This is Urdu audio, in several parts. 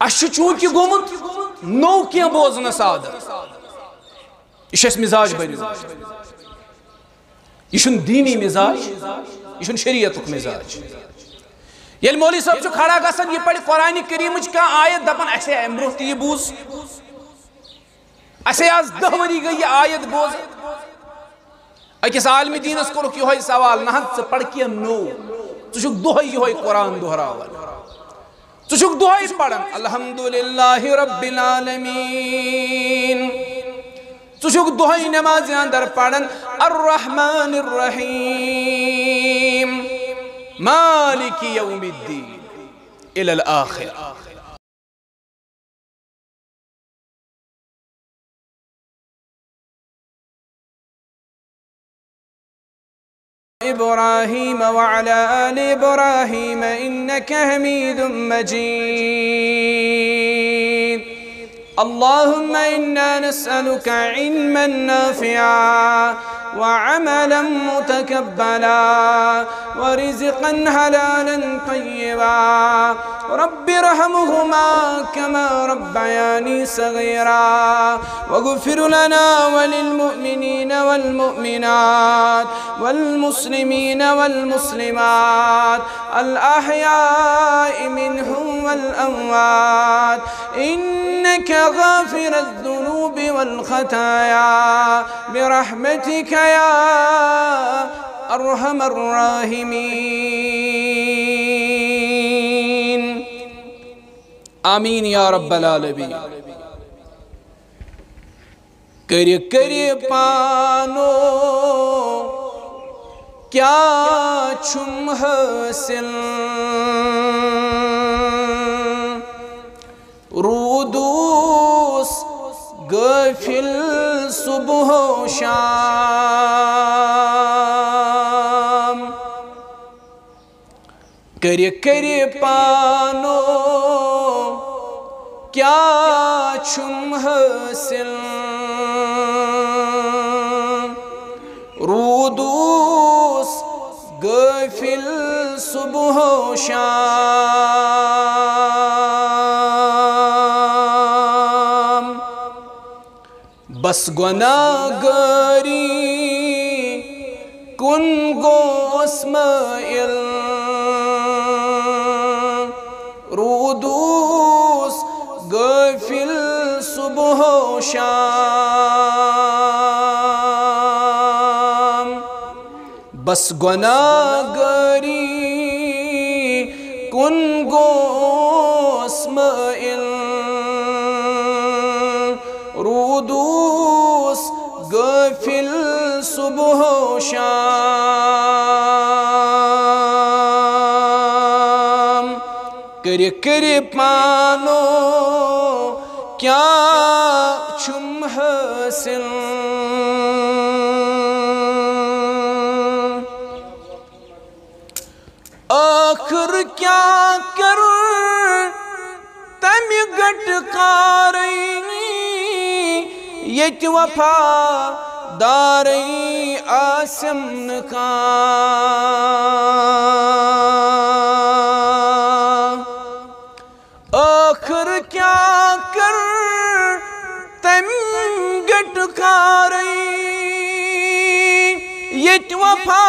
اس چونکہ گومت نو کی بوزنس عادت یہ مزاج بنو یہ دینی مزاج یہ شریعت مزاج یل مولی صاحب کھڑا گسن یہ پڑھ قرآن کریم کا آیت دپان اسے امرو تی بوز اسے آز دہ وری گئی یہ آیت بوز اکس عالمی دینس کرک یہ سوال نہ پڑھ کی نو ژ چھک دہے یہ قرآن دہراوان چھک دہے پڑھن۔ الحمدللہ رب العالمین چھک دہے نماز اندر پڑھن۔ الرحمن الرحیم۔ مالک یوم الدین۔ الى الاخر۔ إبراهيم وعلى آل إبراهيم إنك حميد مجيد. اللهم إنا نسألك علما نافعا. وعملا متكبلا ورزقا حلالا طيبا. رب ارحمهما كما ربياني صغيرا. واغفر لنا وللمؤمنين والمؤمنات والمسلمين والمسلمات. الأحياء منهم والأموات. إنك غافر الذنوب والخطايا. برحمتك يا أرحم الراحمين. آمين يا رب العالمين کری کری پانو کیا چھم حاصل؟ رودوس غافل صبح و شام۔ کری کری پانو، کیا چھم حاصل؟ رودوس غافل صبح و شام۔ بس گناہ گری کن گو اسمائل رودوس غافل صبح و شام. بس گناہ گری کن گو اسمائل رودوس غافل صبح و شام۔ کری کری پانو، کیا چھم حاصل؟ آخر کیا کر؟ تم گٹ کاری یت وفا داری آسم نکان آخر کیا کر تم گٹ کاری یت وفا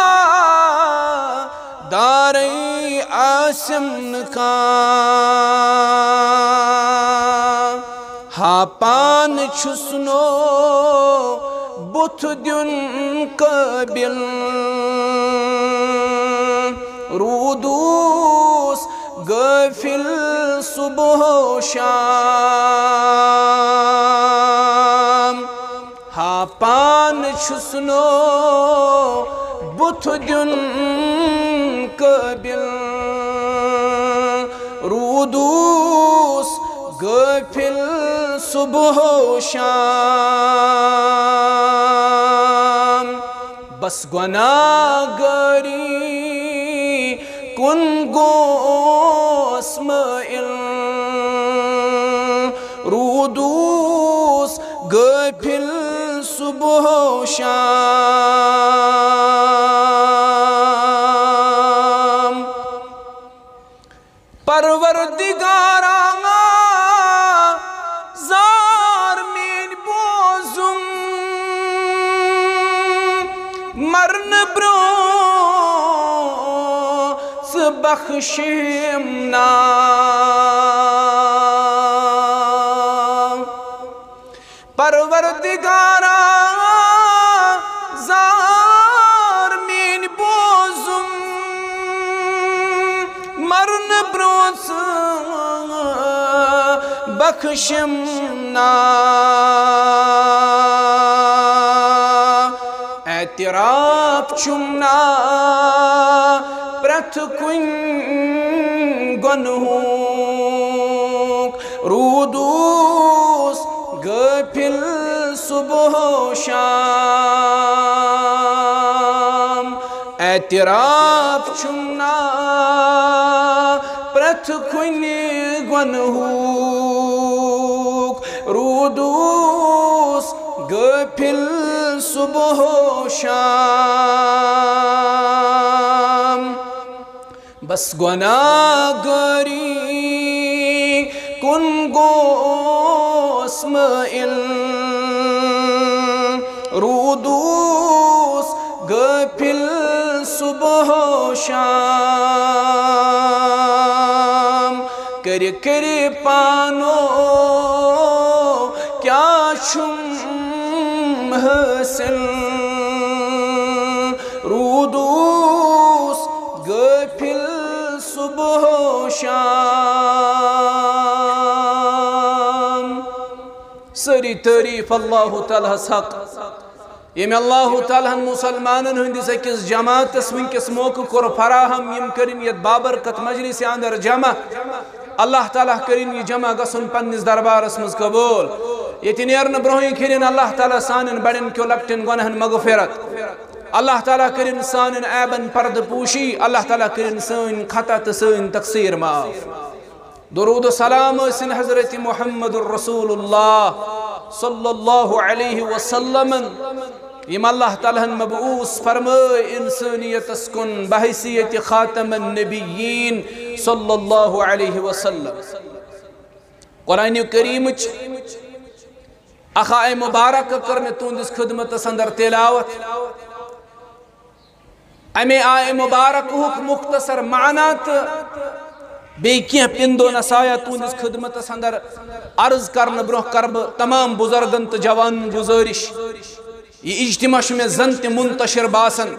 داری آسم نکان پان چھسنو بت دن قابل رودوس غافل صبح و شام ہا پان چھسنو بت دن قابل رودوس غافل صبح و شام۔ بس گناہ گری کن گو اسمائل رودوس غافل صبح و شام۔ بخشمنا پروردگارا زار مین بوزم۔ مرن بروس بخشمنا اعتراف چمنا پرت کن گنہوک رودوس گفل صبح و شام اعتراف چمنا پرت کن گنہوک رودوس گفل صبح و شام بس گناہ گری۔ کن گوس مائل رودوس گفل صبح و شام۔ کر کر پانو تعریف اللہ تعالیٰ حق یم اللہ تعالیٰ مسلمانن ہندس اکس جماعتس ونکس موقع کور فراہم یم کرن یت بابرکت مجلس اندر جمع. اللہ تعالیٰ کرن یہ جمع گسن پنس دربارس مز قبول. یہ نیرن برہن کرن اللہ تعالیٰ سانن بڑن کیو لکٹن گنہن مغفرت. اللہ تعالیٰ کرن سانن عیبن پرد پوشی. اللہ تعالیٰ کرن سان خطا تو سان تقصیر معاف. درود و سلام سن حضرت محمد الرسول اللہ صلی اللہ علیہ وسلم. یم اللہ تعالیٰ مبعوث فرمائے، انسانیت اسکن بحیثیت خاتم النبیین صلی اللہ علیہ وسلم. قرآن کریم اخائے مبارک کرنے تندس خدمت اندر تلاوت. امی آئے مبارک حک مختصر معنات بی کیا پندو نسایا تونس خدمت اندر عرض کرن بروح کرب تمام بزرگن تو جوان گزارش۔ یہ اجتماع میں زن زنت منتشر باسن،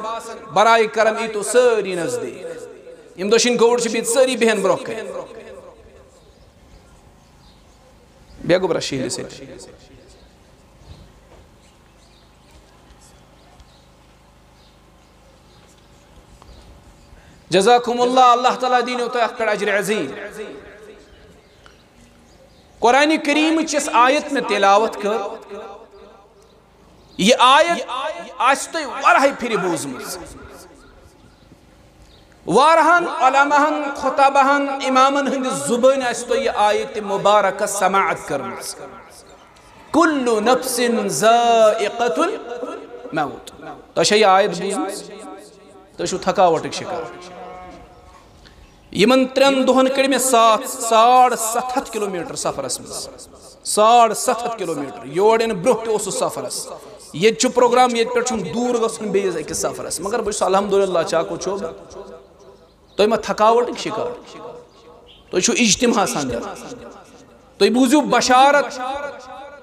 برائے کرم ای تو سری نزدیک یم دوشن گوڑ چھ بیت سری بہن بروح کئی بیا گو برا شیلی سے جزاکم اللہ اللہ تعالیٰ دینو تو اکڑ عجر عظیم۔ قرآن کریم چس آیت میں تلاوت کر، یہ آیت آج تو ورہی پھر بوزمز وارہن، علمہن خطبہن امامن ہند زبان آج تو یہ آیت مبارک سماعت کرمز کل نفس زائقت الموت۔ تو شئی آیت بوزمز تو شو تھکاوٹک شکار۔ یمن ترین دہن کڑ میں سات، ساڑ ست ہتھ کلو میٹر سفرس مز ساڑ ست ہتھ کلو میٹر یور ان برہ تہ سفرس۔ یہ پروگرام یہ پہ دور گھن بیس اکس سفرس۔ مگر بس الحمدللہ چاکو چھو تھی ما تھکاوٹ شکار۔ تھی چھو اجتماع سندر تھی بوزیو بشارت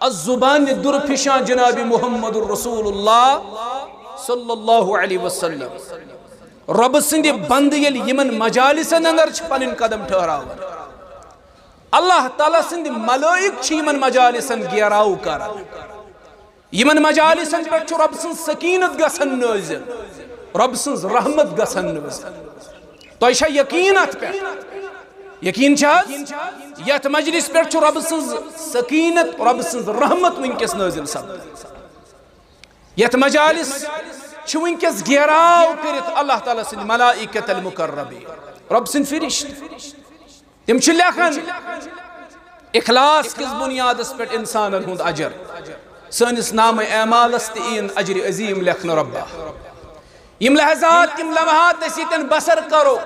الزبان در جناب محمد الرسول اللہ صلی اللہ علیہ وسلم۔ رب سند بند یل یمن مجالسن اندر چھ پنن قدم ٹھہراو اللہ تعالیٰ سند ملائک چھ یمن مجالسن گیراو کر۔ یمن مجالسن پہ چھ رب سن سکینت گسن نازل رب سن رحمت گسن نازل تو ایشا یقینت پہ۔ یقین چاہز یت مجلس پہ چھ رب سن سکینت رب سن رحمت ونکس نازل سب۔ یت مجالس چھ ونکس گیراو کرت اللہ تعالیٰ سن ملائکت المقربی رب سن فرشت. تم چھ لکھن اخلاص کس بنیاد اس انسان ہند اجر. سنس نام اعمالس تین اجر عظیم لکھن ربا یم لحظات یم لمحات اسیتن بسر کرو.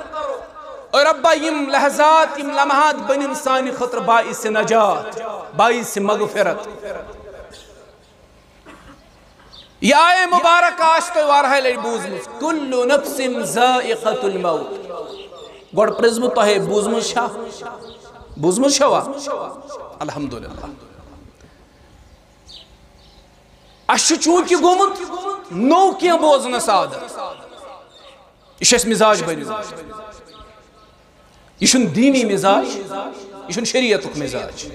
اور ربا یم لحظات یم لمحات بن انسانی خطر باعث نجات باعث مغفرت. یہ آئے مبارک آج تو وارہ لڑ بوزمز کل نفس زائقت الموت۔ گوڑ پرزم تو ہے بوزم شاہ۔ بوزم شوا الحمدللہ۔ اشو چونکہ گومت، نو کیا بوزن سادر یہ مزاج بنی۔ یہ دینی مزاج، یہ شریعت مزاج۔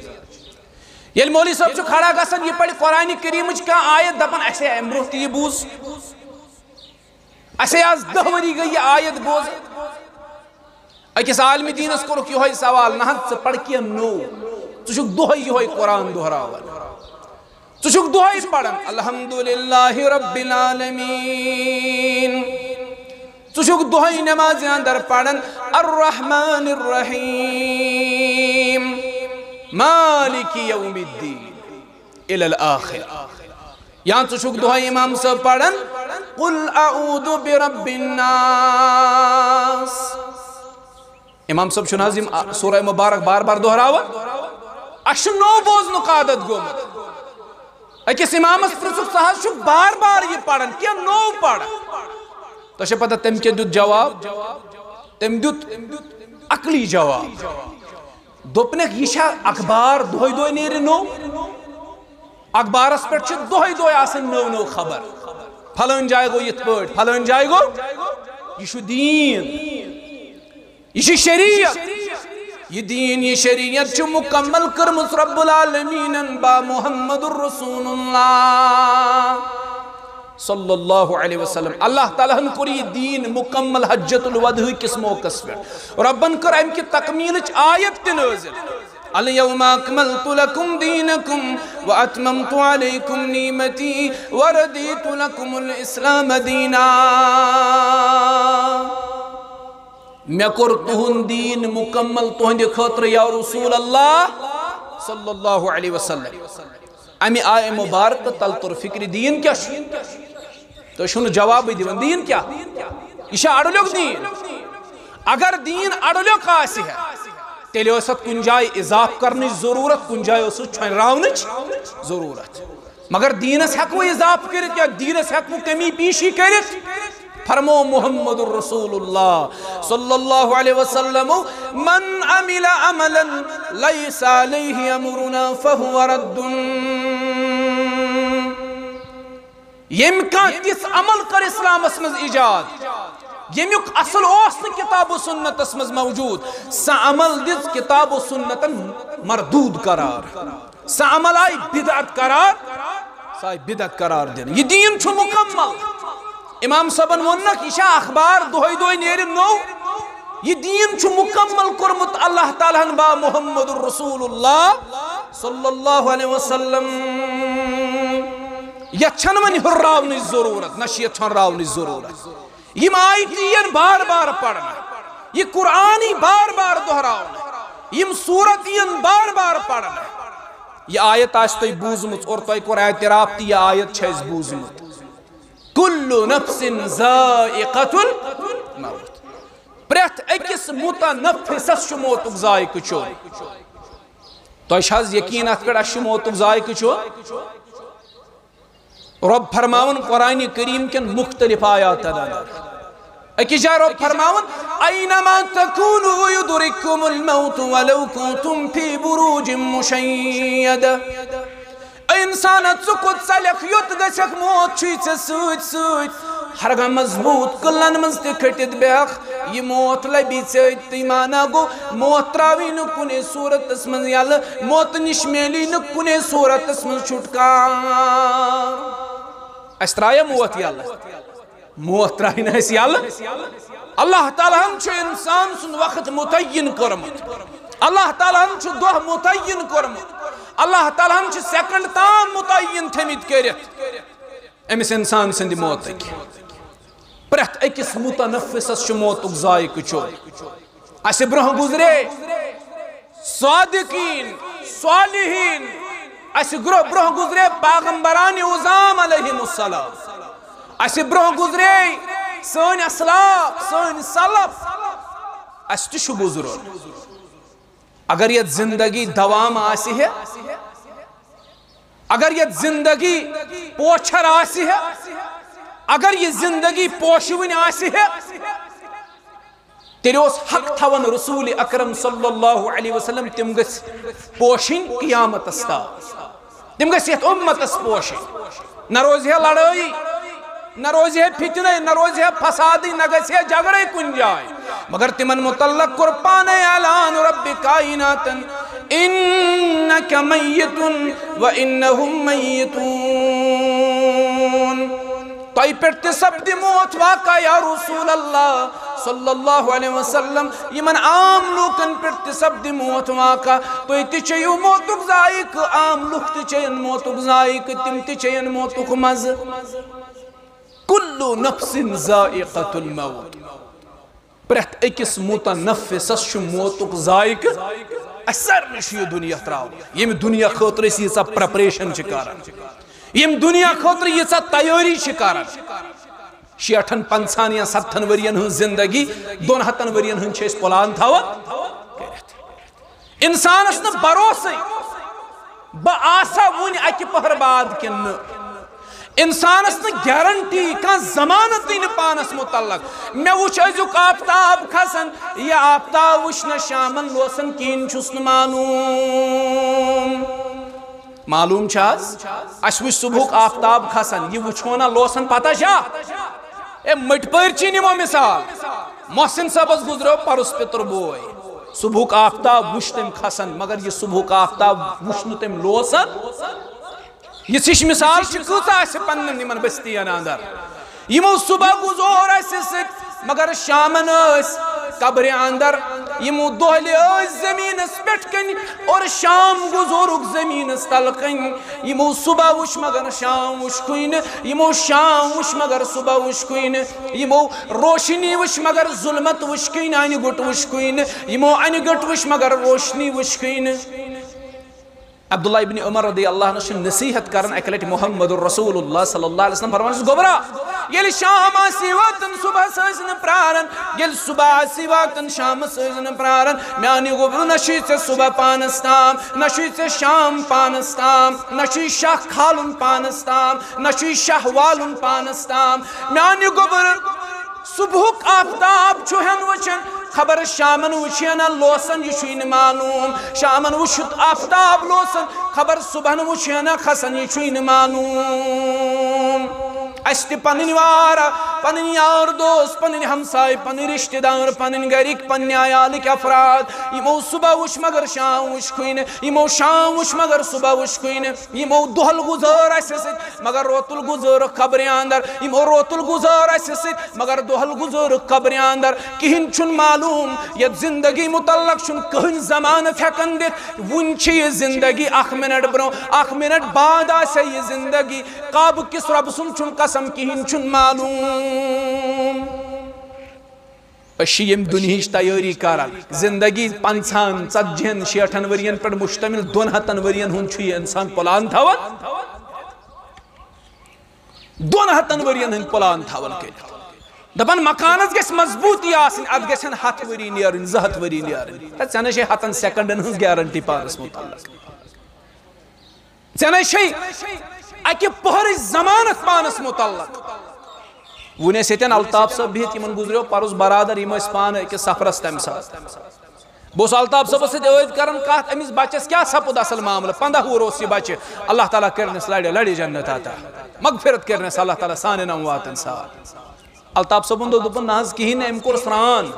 یل مولی صاحب چھ کھڑا گسن، یہ پڑھ قرآن کریم کا آیت دپن اسے امرو تی بوز۔ اسے آز دہ وری گئی یہ آیت بوز۔ اکس عالم دینس کورک یہ سوال، نہ ژ پڑھ کی نو۔ ژ چھک دہ یہ قرآن دہراوان ژ چھک دہ پڑھن۔ الحمدللہ رب العالمین۔ ژ چھک دہ نماز اندر پڑھن۔ الرحمن الرحیم۔ مالک یوم الدین، الى الاخر. یہاں ژ چھک دہ امام صاحب پڑھن، قل اعوذ برب الناس. امام صاحب چھن حظ سورہ مبارک بار بار دہراوان اش نو بوزن قادت گومت اکس امامس پرسک سہ چھ بار بار یہ پڑھن، کیا نو پڑھ تو چھ پتہ تم کے دیت جواب، تم دیت عقلی جواب. دوپنک یہ اخبار دوئی دوئی نیری نو، اخبارس پر چھ دوئی دوئی آسن نو نو خبر۔ پھلن جائے گو یہ پڑھ پھلن جائے گو یہ شو دین۔ یہ شو شریعت۔ یہ دین، یہ شریعت چھ مکمل کرمس رب العالمین با محمد الرسول اللہ۔ صلی اللہ علیہ وسلم. اللہ تعالیٰ ہن کر یہ دین مکمل حجت الودہ کس موقع پر ربن کر ام کی تکمیل آیت تنازل اليوم اكملت لكم دينكم واتممت عليكم نعمتي ورديت لكم الاسلام دينا میں کر تہن دین مکمل تہند خاطر یا رسول اللہ صلی اللہ علیہ وسلم. امی آئے مبارک تل تر فکر دین کیا تو شن جواب دیون، دین کیا؟ یہ اڑلیک دین۔ اگر دین اڑلیک آسی ہے، تیلے اسد کن جائے اضاف کرنے ضرورت کن جائے اسد چھوئن راونچ ضرورت۔ مگر دینس حقو اضاف کرت یا دینس حقو کمی پیشی کرت؟ فرمو محمد الرسول اللہ صلی اللہ علیہ وسلم، من عمل عملا لیس علیہ امرنا فہو رد یم کا تس عمل کر اسلام اسمز ایجاد یمیک اصل اوست کتاب و سنت اسمز موجود سا عمل دس کتاب و سنت مردود قرار سا عمل آئی بدعت قرار سا آئی بدعت قرار دین یہ دین چھو مکمل امام صاحبن ونک یہ اخبار دہی دہی نیر نو یہ دین چھو مکمل کرمت اللہ تعالیٰ با محمد الرسول اللہ صلی اللہ علیہ وسلم یہ چھن من ضرورت نش یہ چھن راونی ضرورت۔ یہ آیتین بار بار پڑھنا۔ یہ قرآنی بار بار دہراؤنا۔ یہ صورتین بار بار پڑھنا۔ یہ آیت آج تو بوزمت، اور تو ایک اور اعتراف تی، یہ آیت چھیز بوزمت۔ کل نفس زائقت الموت۔ پریت اکس متنفسس شموتک زائق چو تو اشاز یقین ات کڑا شموتک زائق چو رب فرماون قرآن کریم کن مختلف آیات اندر اکی جا رب فرماون اینما تکونو یدرکم الموت ولو کنتم فی بروج مشید. انسانت سکت سلک یت گسک موت چی چه سوت سوت ہرگاہ مضبوط، کلن منز تی کھٹت بیخ یہ موت لبی چیت تی مانا گو۔ موت تراوی نکنے صورت اسمن یال۔ موت نشمیلی نکنے صورت اسمن چھٹکار۔ اس ترایا موت یال موت ترائی نیسی یال اللہ تعالیٰ ہم چھو انسان سن وقت متعین کرمت اللہ تعالیٰ ہم چھو دوہ متعین کرمت اللہ تعالیٰ ہم چھو سیکنڈ تام متعین تھمیت کرت امس انسان سندی موت کی پرت اکس متنفسس چھ موتک ذائق چو اس برہ گزرے صادقین صالحین اس برہ گزرے، پیغمبران عظام علیہم السلام۔ اس برہ گزرے سن اسلاف سن سلف۔ اس تشو گزرون اگر یہ زندگی دوام آسی ہے، اگر یہ زندگی پوچھر آسی ہے، اگر یہ زندگی پوشون آسی ہے تیرے اس حق تھون رسول اکرم صلی اللہ علیہ وسلم تم گس پوشن قیامت استا۔ تم گس یت امت اس پوشن۔ نہ روز ہے لڑائی، نہ روز ہے فتنے، نہ روز ہے فسادی، نہ گس ہے جھگڑے کن جائے۔ مگر تمن متعلق قربان اعلان رب کائنات انکا میتن و انہم میتون۔ تۄہہِ پٮ۪ٹھ تہِ سپدِ موت واقع یا رسول اللہ۔ صلی اللہ علیہ وسلم یمن عام لوکن پٮ۪ٹھ تہِ سپدِ موت واقع تُہۍ تہِ چیٚیِو موتُک ذائقہٕ عام لُکھ تہِ چیٚیَن موتُک ذائقہٕ تِم تہِ چیٚیَن موتُک مزٕ۔ کُلُّ نفسن ذائقۃ الموت۔ پرٛٮ۪تھ أکِس مُتنفِسس چھُ موتُک ذائقہٕ اَسہِ سارنٕے چھُ یہِ دُنیا ترٛاوُن ییٚمہِ دُنیا خٲطرٕ أسۍ ییٖژاہ پرٛٮ۪پریشن چھِ کران یم دنیا خاطر ییژا تیاری چھ کران شیٹھن پنچان یا ستن ورین ہن زندگی، دون ہتن ورین ہن چھ اس پلان تھاوا۔ انسان اس نہ بھروسے۔ با آسا ون اکی پہر بعد کن۔ انسان اس نہ گارنٹی کان ضمانت نہ پانس متعلق۔ میں وچ ازیک آفتاب کھسن، یا آفتاب وچ شامن لوسن کین چھس نہ معلوم۔ معلوم چھاز؟ اس وچ صبح آفتاب کھسن، یہ وچھونا لوسن پتہ چھا اے مٹ پرچی نمو مثال۔ محسن صاحب گزرو پرس پتر بوئے۔ صبح آفتاب وش تم کھسن، مگر یہ صبح آفتاب وچھن تم لوسن۔ یہ سش مثال کۭژاہ پن پننٮ۪ن یِمن بستین اندر۔ یِمو صبح گزور اسہِ سۭتۍ مگر شامن اس قبر اندر۔ یمو دہلہِ ٲسۍ زمیٖنس پٮ۪ٹھ کنہِ اور شام گزورک زمیٖنس تل کنہِ یمو صبح وش مگر شام وش نہٕ یمو شام وش مگر صبح وش نہٕ یمو روشنی وش مگر ظلمت وش نہٕ آنی گٹ وش نہٕ یمو آنی گٹ وش مگر روشنی وش نہٕ عبداللہ ابن عمر رضی اللہ عنہ چھُ نصیحت کران اکہِ لٹہِ محمد رسول اللہ صلی اللہ علیہ وسلم فرمان چھُس گوبرا ییٚلہِ شام آسی واتن صبحس ٲسۍ نہٕ پراران ییٚلہِ صبح آسی واتن شامس ٲسۍ نہٕ پراران میانہِ گوبرو نہ چھُے صبح پانس تام نہ چھُے ژےٚ شام پانس تام نہ چھُے شاہ کھالُن پانس تام نہ چھُے شاہ والُن پانس تام میانہِ گوبر آفتاب چھُ ہٮ۪ن خبر شامن وچھینا لوسن، یہ چھوئی معلوم۔ شامن وچھت آفتاب لوسن، خبر صبحن وچھینا خسن، یہ چھوئی معلوم۔ اس تہ پنن وارا پنن یار دوست پنن ہمسائے پنن رشتہ دار پنن گرک پنن عیالک افراد یمو صبح وش مگر شام وش کوین یمو شام وش مگر صبح وش کوین یمو دہل گزار اس ست مگر روتل گزار قبر اندر یمو روتل گزار اس ست مگر دہل گزار قبر اندر کہن چھن معلوم یہ زندگی متعلق چھن کہن ضمانت ہکن دت ون چھ یہ زندگی اخ منٹ برو اخ منٹ بعد آسے یہ زندگی قاب کس رب سن چھن قسم کہن چھن معلوم۔ اشی اشیم دنہیش تیاری کران زندگی پنچان ژتجین شیٹھن ورین پر مشتمل دون ہتن ورین ہن چھو یہ انسان پلان تھاون۔ دون ہتن ورین ہن پلان تھاون کے۔ دپان مکانس گژھِ مضبوطی آسن ات گژھن ہتھ وری نیرن زٕ ہتھ وری نیرن ژےٚ نہ چھے ہتن سیکنڈن ہنٛز گارنٹی پانس متعلق۔ ژےٚ نہ چھے اکہ پہرچ زمانت پانس متعلق۔ ون یتن الطاف صاحب بہت ان گزریو پرس برادر یم پان اکس سفرس تم سات بہت الطاف صاحب ست عید کران کت امس بچس کیا سپد اصل معاملہ؟ پندہ وُہر اس یہ بچہ اللہ تعالیٰ کرنس لڑ لڑ جنت عطا مغفرت کرنس، اللہ تعالیٰ سانن امواتن ساتھ الطاف صاحبن دوٚپ دوٚپُن نہ حظ کِہیٖنۍ أمۍ کوٚر سرٛان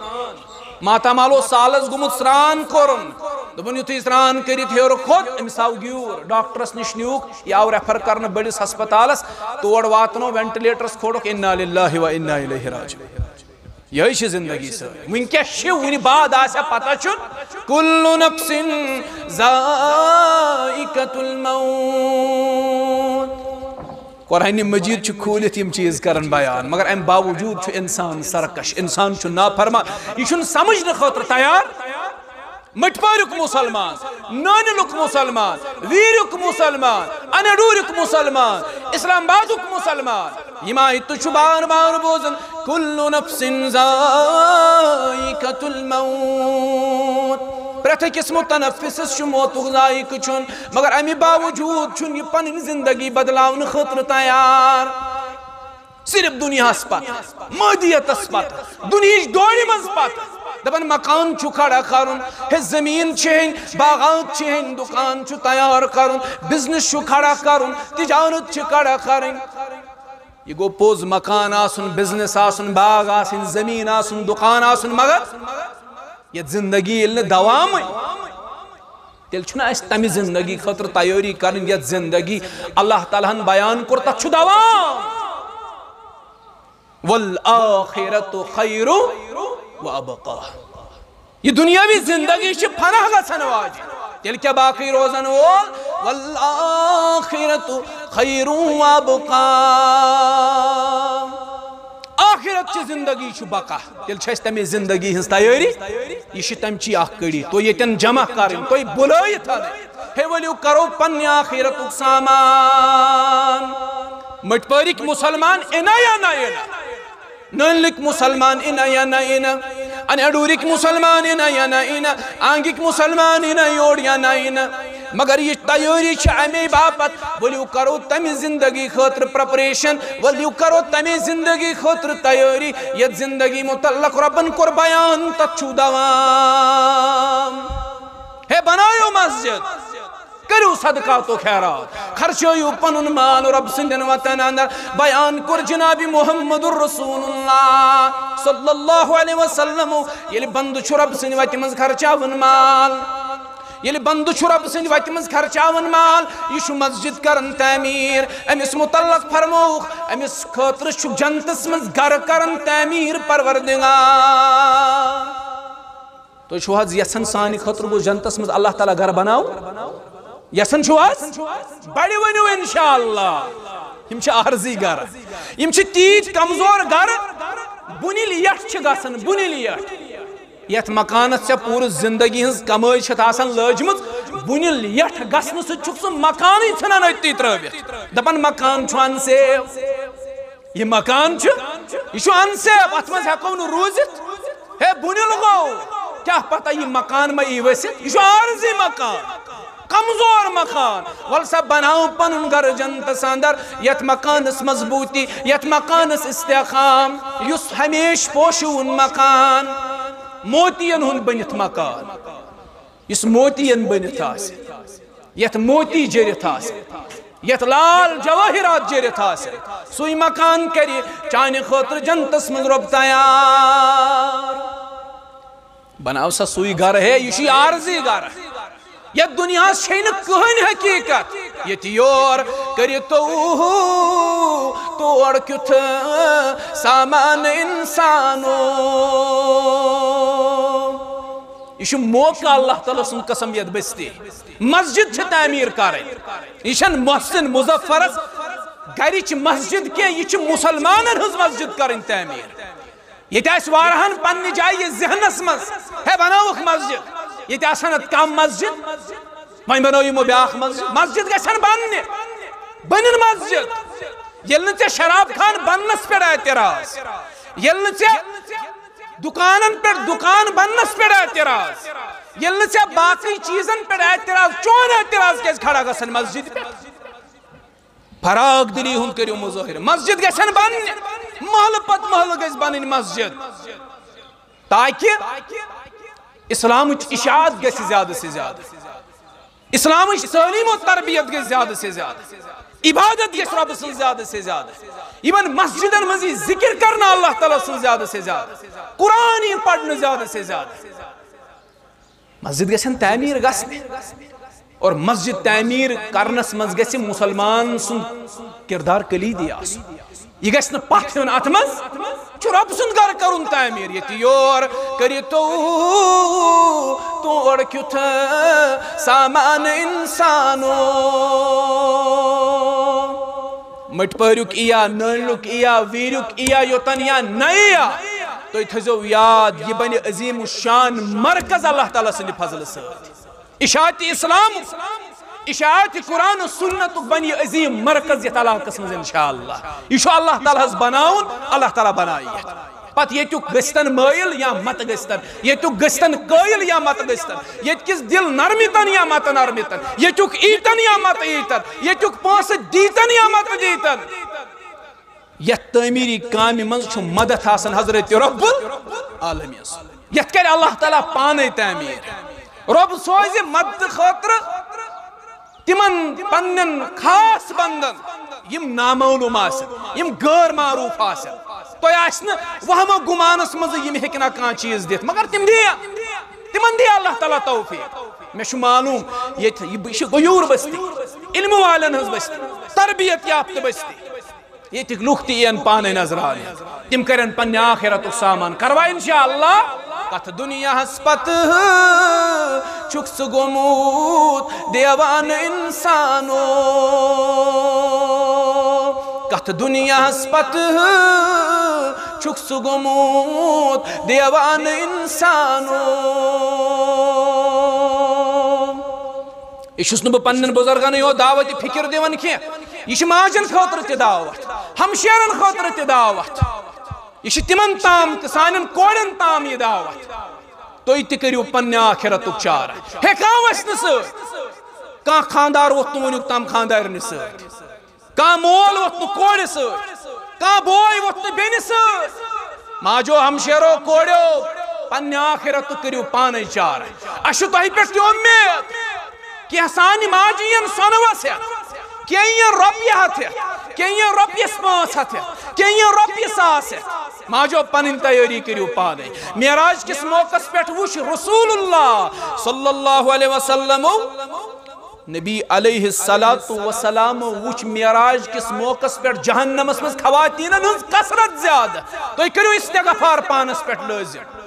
ماتامال اوس سالس گوٚمُت سرٛان کوٚرُن دوٚپُن یُتھُے سرٛان کٔرِتھ ہیوٚر کھوٚت أمِس آو گیوٗر. ڈاکٹرس نِش نیوٗکھ یہِ آو ریفر کرنہٕ بٔڑِس ہسپتالس تور واتنو وینٹِلیٹرس کھولُکھ انا للہ و انا الیہ راجعون. یہی چھِ زندگی سۭتۍ وٕنکٮ۪س چھِ وٕنہِ بعد آسیا پتہ چھُن کُلُ نفسِن ذائقۃ الموت. قرآن مجید چھُ کھوٗلِتھ یِم چیز کرن بیان، مگر ام باوجود چھُ انسان سرکش، انسان چھُ نافرمان یہِ چھُنہٕ سمجھنہٕ خٲطرٕ تیار؟ مٹپاریُک مسلمان، نانِلُک مسلمان ویٖریُک مسلمان انڈوٗریُک مسلمان اسلام آبادُک مسلمان۔ یِم آیہِ تُہۍ بار بار بوزان کُلُ نفسِن ذائقۃ الموت۔ پرٛٮ۪تھ أکِس مُتنفِسس چھُ موتُک ذائقہٕ چھُن مگر امہِ باوجوٗد چھُنہٕ یہِ پنٕنۍ زندگی بدلاونہٕ خٲطرٕ تیار۔ صرف دُنیاہس پتہٕ مٲدیتس پتہٕ دُنہِچ دورِ منٛز پتہٕ دپان مکان چھو کھڑا کرن، ہے زمین چھین باغات چھین دکان چھو تیار کرن، بزنس چھو کھڑا کرن، تجارت چھو کھڑا کرن۔ یہ گو پوز مکان آسن، بزنس آسن، باغ آسن، زمین آسن، دکان آسن، مگر یہ زندگی یل دوام تیل چھنا اس تمی زندگی خطر تیاری کرن، یہ زندگی اللہ تعالیٰ بیان کرتا چھو دوام۔ والآخرت خیر۔ و ابقا یہ دنیاوی زندگی چھ پناہ گسن واجی تیل کیا باقی روزن وول والآخرت خیر و ابقا۔ آخرت چھ زندگی چھ بقا؟ تیل چھ اس تمی زندگی ہنس تیاری یہ چھ تم چی آخ کڑی تو یہ تن جمع کرن تو یہ بلائی تھا ہے ولیو کرو پنی آخرت سامان مٹ مسلمان انا یا نا انا نلک مسلمان انا یا نا انا ان اڈورک مسلمان انا یا نا انا آنگک مسلمان انا یوڑ یا نا انا مگر یہ تیاری چھ امی باپت، ولیو کرو تمی زندگی خاطر پرپریشن ولیو کرو تمی زندگی خاطر تیاری یہ زندگی متعلق ربن کر بیان تچو دوام ہے بنایو مسجد۔ کرو صدقات و خیرات۔ خرچویو پنن مال رب سندن وطن اندر۔ بیان کر جناب محمد الرسول اللہ صلی اللہ علیہ وسلم۔ یلی بند چھو رب سندن وطن مز خرچاون مال۔ یلی بند چھو رب سندن وطن مز خرچاون مال۔ یہ مسجد کرن تعمیر۔ امس متعلق فرموخ۔ امس خاطر چھو جنتس مز گر کرن تعمیر پروردگار۔ تو چھو حض یسن سانی خاطر گو جنتس مز اللہ تعالیٰ گر بناو یسن چھو آس بڑی ونیو انشاءاللہ یم چھ عارضی گر یم چھ تیت کمزور گر بنی لیٹ چھ گسن بنی لیٹ یت مکانس چھ پور زندگی ہنز کمائی چھ آسان لجمت بنی لیٹ گسن سے چھک سو مکان ہی ژھنان أتی ترٲوِتھ دپان مکان چھُ انسیف یہ مکان چھ یہ چھُ انسیف اتھ منٛز ہٮ۪کو نہٕ روٗزِتھ ہے بُنِل گوٚو کیٛاہ پتہ یہ مکان ما یی ؤسِتھ یہ چھُ عارضی مکان کمزور مکان۔ ول سا بناو پنن گر جنت اندر یت مکانس مضبوطی، یت مکانس استحقام یس ہمیش پوشون مکان۔ موتین ہن بنت مکان۔ یس موتین بنت آس یت موتی جرت آس یت لال جواہرات جرت آس سوی مکان کری چانہ خاطر جنتس من رب تیار۔ بناو سا سوی گھر ہے یہ عارضی گھر ہے۔ یہ دنیا چھین کہن حقیقت؟ یہ یور کری تو توڑ کیت سامان انسانو۔ یہ موقع اللہ تعالیٰ سن قسم یت بستی۔ مسجد چھ تعمیر کریں یہ محسن مظفرس گرچ مسجد کی یہ مسلمان ہز مسجد کریں تعمیر۔ یہ وارہن پنہ جائے ذہنس مز ہے بناوک مسجد۔ یہ آسان کم مسجد؟ وہیں بنو یہ بیاخ مسجد. مسجد گسن بننے بنن مسجد. یل نہ شراب خان بننس پہ اعتراض یل نہ دکانن پہ دکان بننس پہ اعتراض یل نہ باقی چیزن پہ اعتراض چون اعتراض کیس کھڑا گسن مسجد پہ. فراغ دلی ہن کریو مظاہر مسجد گسن بننے محل پت محل گس بنن مسجد. تاکہ اسلام اشاعت گسی زیادہ سے زیادہ۔ اسلام تعلیم و تربیت گئی زیادہ سے زیادہ۔ عبادت گئی رب سن زیادہ سے زیادہ۔ ایون مسجد مزید ذکر کرنا اللہ تعالیٰ سن زیادہ سے زیادہ۔ قرآن پڑھنا زیادہ سے زیادہ۔ مسجد گسن تعمیر گسن اور مسجد تعمیر کرنس مز گسی مسلمان سن کردار کلیدی آس یہ گھس پت ہن ات مز رب سند گر کرن تعمیر یہ یور کری تو توڑ کیت سامان انسانو مٹ پرک ایا نلک ایا ویرک ایا یوتن یا نیا تو تھزو یاد یہ بنی عظیم الشان مرکز اللہ تعالیٰ سند فضل سے اشاعت اسلام اشاعت قرآن و سنت بنی عظیم مرکز یہ علاقہ قسم انشاءاللہ. یہ اللہ تعالیٰ حس بناون، اللہ تعالیٰ بنائی پت یہ تک گستن مائل یا مت گستن؟ یہ تک گستن قائل یا مت گستن؟ یہ کس دل نرمیتن یا مت نرمیتن؟ یہ تک ایتن یا مت ایتن؟ یہ تک پانس دیتن یا مت دیتن؟ یہ تعمیری کامی منز چھو مدد حسن حضرت رب العالمین یت کر اللہ تعالیٰ پانے تعمیر. رب سوز مدد خاطر تمن پنن خاص بندن یم نامعلوم آسن یم غیر معروف آسن تو آسن وہم گمانس مز یم ہکنا کان چیز دیت مگر تم دیا تمن دیا اللہ تعالیٰ توفیق میں شو معلوم یہ یہ غیور بستی علم والن ہز بستی تربیت یافت بستی یہ تک لوگ تی این پانے نظر آنے۔ تم کرن پنی آخرت سامان کروا انشاءاللہ۔ کت دنیا ہس پت چک سو گموت دیوان انسانو۔ کت دنیا ہس پت چک سو گموت دیوان انسانو۔ یہ نو پنن بزرگن یو دعوت فکر دیون کی یہ ماجن خاطر تہ دعوت، ہمشیرن خاطر تہ دعوت۔ یہ تمن تام تو سان کوڑن تام یہ دعوت۔ تھی تہ کرو پنہ آخرت چار ہیکاو اس کان خاندار ووت ونیک تام خاندار ست کان مول ووت نو کوڑ ست کان بوے ووت نو بین ست ماجو، ہمشیرو کوڑو پنہ آخرت کرو پانے چار اش تہ پہ امید کہ سان ماجین سونوس ہے کہیں روپیہ ہتھ ہے کہیں روپیس پانچ ہتھ ہے کہیں روپیہ ساس ہے ماجو پنن تیاری کریو پانے میراج کس موقع پیٹھ وش رسول اللہ صلی اللہ علیہ وسلم نبی علیہ السلام وچ میراج کس موقع پیٹھ جہنم اس میں خواتین ہنز کسرت زیادہ تو کریو استغفار پانس پیٹھ لازم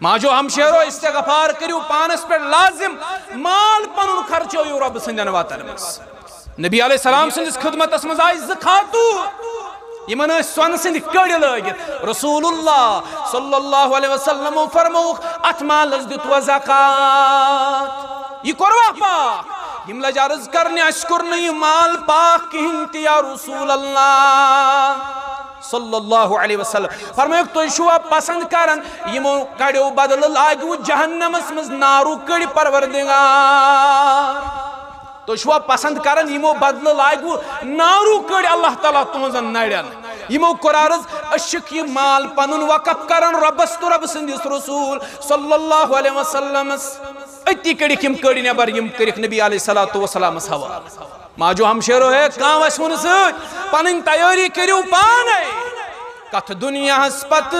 ماجو ہم شیرو استغفار کریو پانس پیٹھ لازم مال پنن خرچو یو رب سندن واتن مس نبی علیہ السلام سندس خدمت اس مزائی زخاتو یمن سون سند کڑ لگت رسول اللہ صلی اللہ علیہ وسلم فرموک ات مالس دت و زکات. یہ کروا پاک. یم لج عرض کرنے اس کرنے یہ مال پاک کہن یا رسول اللہ صلی اللہ علیہ وسلم. فرموک تو شوا پسند کرن، یمو کڑیو بدل لاگو، جہنم اس مز نارو کڑی پروردگار. تو شوا پسند کرن یمو بدل لاگو نارو کڑ اللہ تعالیٰ تہذن نڑین یمو قرارز اشک یہ مال پنن وقف کرن ربس تو رب سندس رسول صلی اللہ علیہ وسلم۔ اتی کڑک یم کڑ نبر یم کرک نبی علیہ السلام حوال ماجو ہم شیرو ہے کام وسون سۭتۍ پنن تیاری کریو پانے۔ کت دنیا ہس پت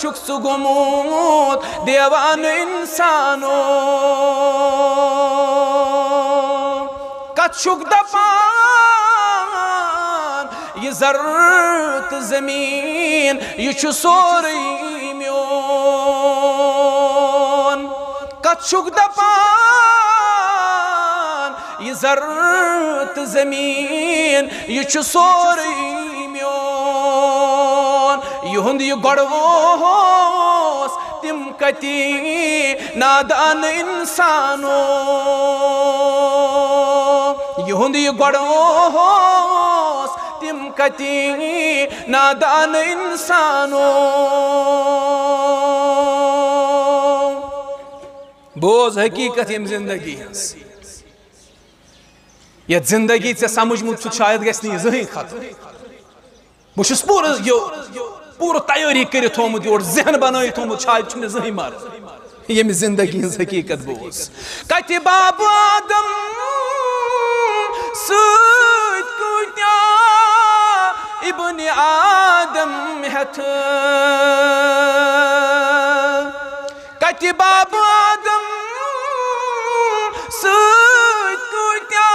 چک سو گموت دیوان انسانو۔ کت چک دپان یہ زرت زمین، یہ چھ سوری میون۔ کت چک دپان یہ زرت زمین، یہ چھ سوری میون۔ یہ ہند یہ گڑوس، تم کتی نادان انسانو۔ یہ ہند یہ گڑوس، تم کتی نادان انسانو۔ بوز حقیقت یم زندگی ہنس۔ یہ زندگی سے سمجھ مجھ شاید گیس نہیں زہین ختم بہس پور پور تیاری کر تھومت یور ذہن بنائی تھومت شاید چھنے زہین مار یہ زندگی ہنس حقیقت بوز۔ کتی باب آدم۔ سوت کتیا ابن آدم ہتھ۔ کتی باب آدم سوت کتیا